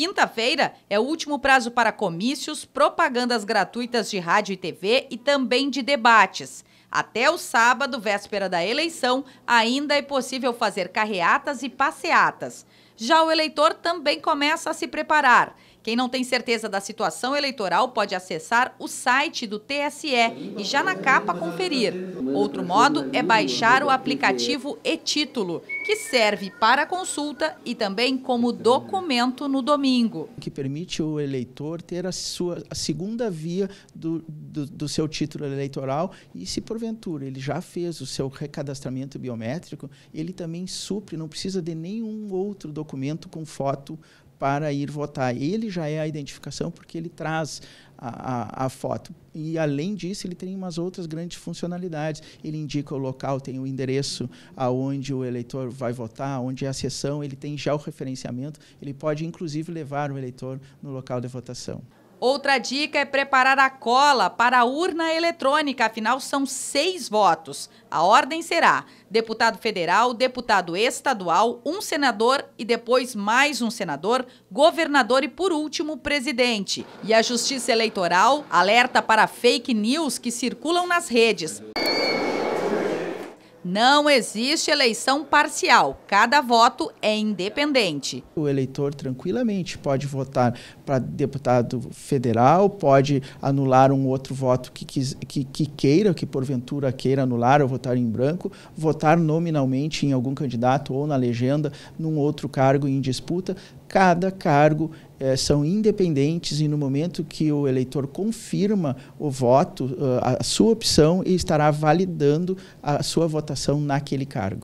quinta-feira é o último prazo para comícios, propagandas gratuitas de rádio e TV e também de debates. Até o sábado, véspera da eleição, ainda é possível fazer carreatas e passeatas. Já o eleitor também começa a se preparar. Quem não tem certeza da situação eleitoral pode acessar o site do TSE e já na capa conferir. Outro modo é baixar o aplicativo e-título, que serve para consulta e também como documento no domingo. Que permite o eleitor ter a sua a segunda via do, do, do seu título eleitoral e se porventura ele já fez o seu recadastramento biométrico, ele também supre, não precisa de nenhum outro documento com foto para ir votar. Ele já é a identificação porque ele traz a, a, a, foto. E, além disso, ele tem umas outras grandes funcionalidades. Ele indica o local, tem o endereço aonde o eleitor vai votar, onde é a sessão, ele tem já o referenciamento, ele pode, inclusive, levar o eleitor no local de votação. Outra dica é preparar a cola para a urna eletrônica, afinal são seis votos. A ordem será deputado federal, deputado estadual, um senador e depois mais um senador, governador e, por último, presidente. E a Justiça Eleitoral alerta para fake news que circulam nas redes. Não existe eleição parcial. Cada voto é independente. O eleitor tranquilamente pode votar para deputado federal, pode anular um outro voto que, que, que queira, que porventura queira anular ou votar em branco, votar nominalmente em algum candidato ou na legenda num outro cargo em disputa. Cada cargo eh, são independentes e no momento que o eleitor confirma o voto, uh, a sua opção, estará validando a sua votação naquele cargo.